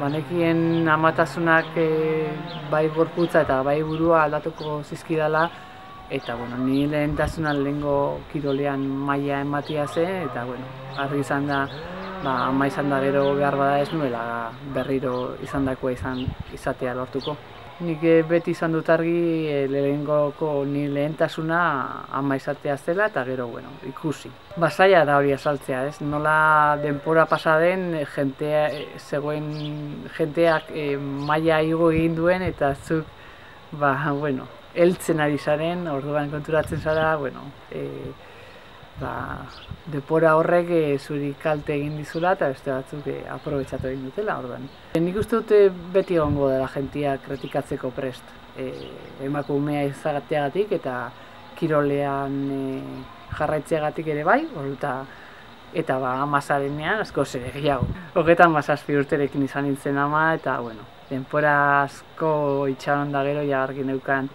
Banekien amatasunak e, bai gorputza eta bai burua aldatuko zizkidala. Eta bueno, ni lehentasuna lehengo kirolean maila ematia ze eta bueno, argi izan da ba, ama izan da gero behar bada ez nuela berriro izan dakoa izan izatea lortuko. Nik eh, beti izan dut argi e, lehengoko ni lehentasuna ama izatea zela eta gero bueno, ikusi. Basaia da hori azaltzea, ez? Nola denpora pasa den jentea, zegoen jenteak e, maila igo egin duen eta zuk ba, bueno, eltzen ari zaren, orduan konturatzen zara, bueno, e, ba, depora horrek e, zuri kalte egin dizula eta beste batzuk e, aprobetsatu egin dutela orduan. E, nik uste dute beti egongo dela jentia kritikatzeko prest e, emakumea izagateagatik eta kirolean e, jarraitzeagatik ere bai, eta eta ba, amazarenean asko zer egiago. Hogetan mazazpi urterekin izan nintzen ama eta bueno, denpora asko itxaron da gero jagarki neukan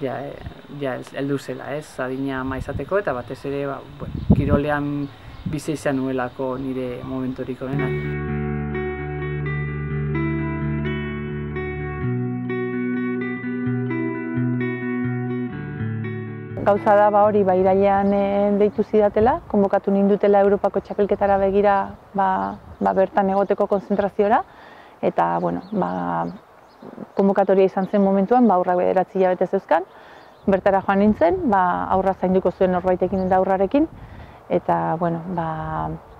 ja, eh, ja heldu zela, ez, adina maizateko eta batez ere, ba, bueno, kirolean bizi izan nuelako nire momentorik honenak. Gauza da ba hori ba irailean e, deitu zidatela, konbokatu nindutela Europako txapelketara begira ba, ba bertan egoteko konzentraziora eta bueno, ba, konbokatoria izan zen momentuan, ba, aurrak bederatzi jabete zeuzkan, bertara joan nintzen, ba, aurra zainduko zuen norbaitekin eta aurrarekin, eta, bueno, ba,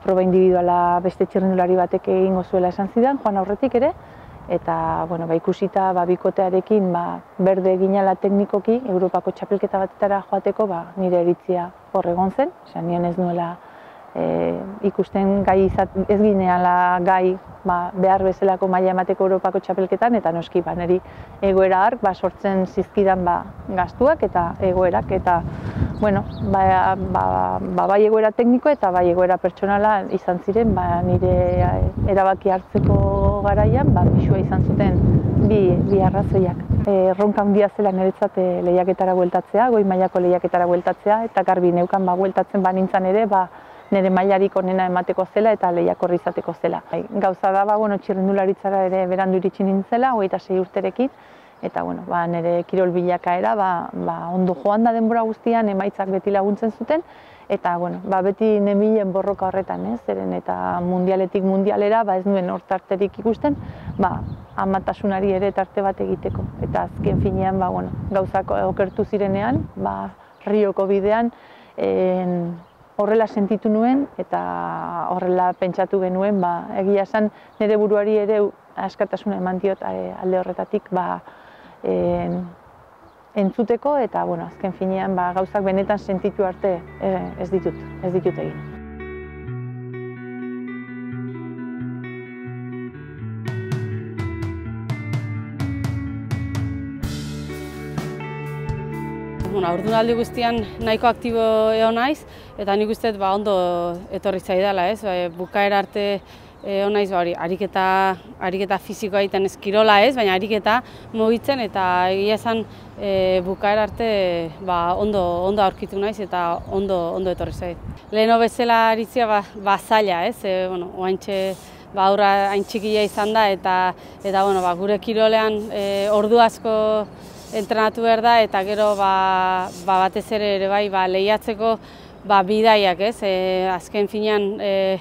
proba individuala beste txirrindulari batek egingo zuela esan zidan, joan aurretik ere, eta, bueno, ba, ikusita, ba, bikotearekin, ba, berde ginala teknikoki, Europako txapelketa batetara joateko, ba, nire eritzia horregon zen, esan nien ez nuela e, ikusten gai izat, ez gineala gai ba, behar bezalako maila emateko Europako txapelketan, eta noski ba, niri egoera hark ba, sortzen zizkidan ba, gaztuak eta egoerak, eta bueno, ba, ba, ba, bai egoera tekniko eta bai egoera pertsonala izan ziren ba, nire erabaki hartzeko garaian, ba, bisua izan zuten bi, bi arrazoiak. E, erronka handia zela niretzat e, lehiaketara bueltatzea, goi mailako lehiaketara bueltatzea, eta garbi neukan ba, bueltatzen ba, nintzen ere, ba, nire mailarik onena emateko zela eta lehiakor izateko zela. Bai, gauza da, ba, bueno, txirrendularitzara ere berandu iritsi nintzela, hogeita sei urterekin, eta bueno, ba, nire kirol bilakaera ba, ba, ondo joan da denbora guztian emaitzak beti laguntzen zuten, eta bueno, ba, beti nemilen borroka horretan, ez, zeren eta mundialetik mundialera, ba, ez nuen hortarterik ikusten, ba, amatasunari ere tarte bat egiteko. Eta azken finean, ba, bueno, gauzak okertu zirenean, ba, Rioko bidean, en, horrela sentitu nuen eta horrela pentsatu genuen, ba, egia esan nire buruari ere askatasuna eman diot eh, alde horretatik ba, en, entzuteko eta bueno, azken finean ba, gauzak benetan sentitu arte eh, ez ditut, ez ditut egin. Bueno, aurdunaldi guztian nahiko aktibo egon naiz, eta nik uste ba, ondo etorri zaidala, ez? Ba, bukaera arte egon naiz, ba, ariketa, ariketa fizikoa egiten eskirola ez, baina ariketa mugitzen eta egia esan e, bukaera arte ba, ondo, ondo aurkitu naiz eta ondo, ondo etorri zaid. Leheno bezala aritzia ba, ba zaila, ez? E, bueno, oaintxe, ba, aurra hain txikia izan da eta, eta bueno, ba, gure kirolean e, ordu asko entrenatu behar da eta gero ba, ba batez ere ere bai ba, lehiatzeko ba, bidaiak ez, e, azken finean e,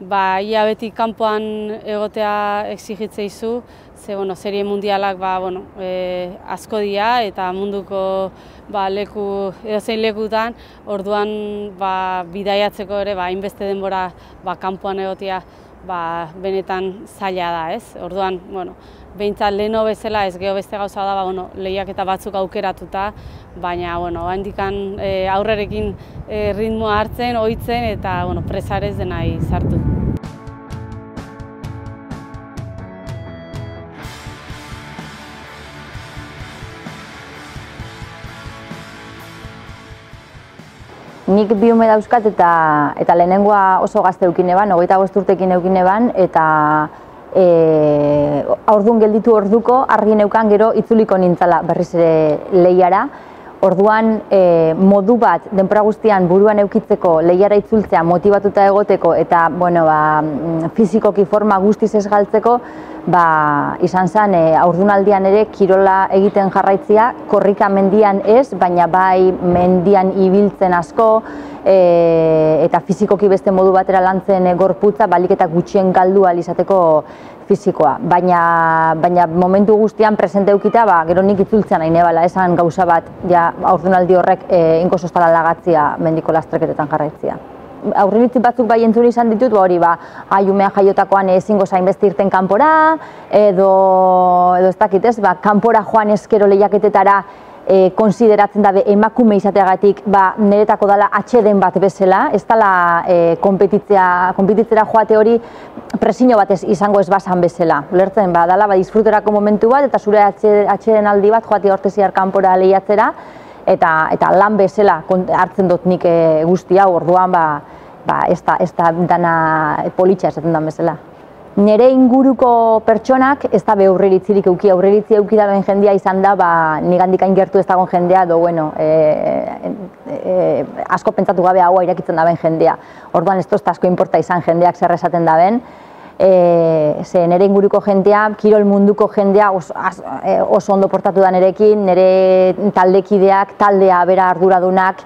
ba, ia beti kanpoan egotea exigitze izu, ze bueno, serie mundialak ba, bueno, e, asko dira eta munduko ba, leku, edozein lekutan, orduan ba, bidaiatzeko ere ba, hainbeste denbora ba, kanpoan egotea ba, benetan zaila da, ez? Orduan, bueno, behintzat leheno bezala ez geho beste gauza da, ba, bueno, lehiak eta batzuk aukeratuta, baina bueno, handikan e, aurrerekin e, ritmoa hartzen, ohitzen eta bueno, presarez dena izartu. Nik biome dauzkat eta, eta lehenengoa oso gazte eukine ban, hogeita urtekin eukine ban, eta e, aurdun gelditu orduko argi neukan gero itzuliko nintzala berriz ere lehiara. Orduan, e, modu bat, denpora guztian buruan eukitzeko, lehiara itzultzea, motibatuta egoteko eta bueno, ba, mm, fizikoki forma guztiz ez galtzeko, ba, izan zen e, aurdunaldian ere kirola egiten jarraitzia, korrika mendian ez, baina bai mendian ibiltzen asko, e, eta fizikoki beste modu batera lantzen e, gorputza, balik eta gutxien galdu izateko fisikoa, baina, baina momentu guztian presente eukita, ba, gero nik itzultzen nahi nebala, esan gauza bat, ja, aurdunaldi horrek e, inko sostala lagatzia mendiko lastreketetan jarraitzia. Aurrinitzi batzuk bai entzun izan ditut, ba, hori ba, aiumea jaiotakoan ezingo zain beste irten kanpora, edo, edo ez dakit ez, ba, kanpora joan eskero lehiaketetara e, konsideratzen dabe emakume izateagatik ba, niretako dala atxeden bat bezala, ez dala e, kompetitzera joate hori presio batez izango ez basan bezala. Lertzen, ba, dala ba, disfruterako momentu bat eta zure atxeden aldi bat joate horteziar kanpora lehiatzera eta, eta lan bezala hartzen dut nik e, guzti hau orduan ba, ba, ez, da, ez da dana politxa esaten dan bezala nire inguruko pertsonak ez da be aurreritzirik euki, aurreritzi euki da ben jendea izan da, ba, nigandik gertu ez dagoen jendea, do, bueno, e, e, asko pentsatu gabe hau irakitzen da ben jendea. Orduan ez asko inporta izan jendeak zer esaten da ben, e, ze nire inguruko jendea, kirol munduko jendea oso, e, oso ondo portatu da nirekin, nire taldekideak, taldea bera arduradunak,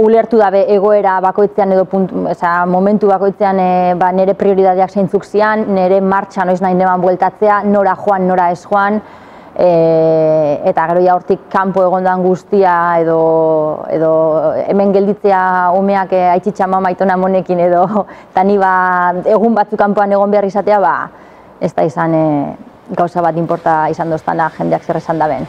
ulertu dabe egoera bakoitzean edo puntu, eza, momentu bakoitzean e, ba, nire prioridadeak zeintzuk zian, nire martxa noiz nahi neman bueltatzea, nora joan, nora ez joan, e, eta gero ja hortik kanpo egondan guztia edo, edo hemen gelditzea umeak e, aitzitsa mama itona monekin edo eta ni ba, egun batzuk kanpoan egon behar izatea, ba, ez da izan e, gauza bat inporta izan doztana jendeak zer esan da ben.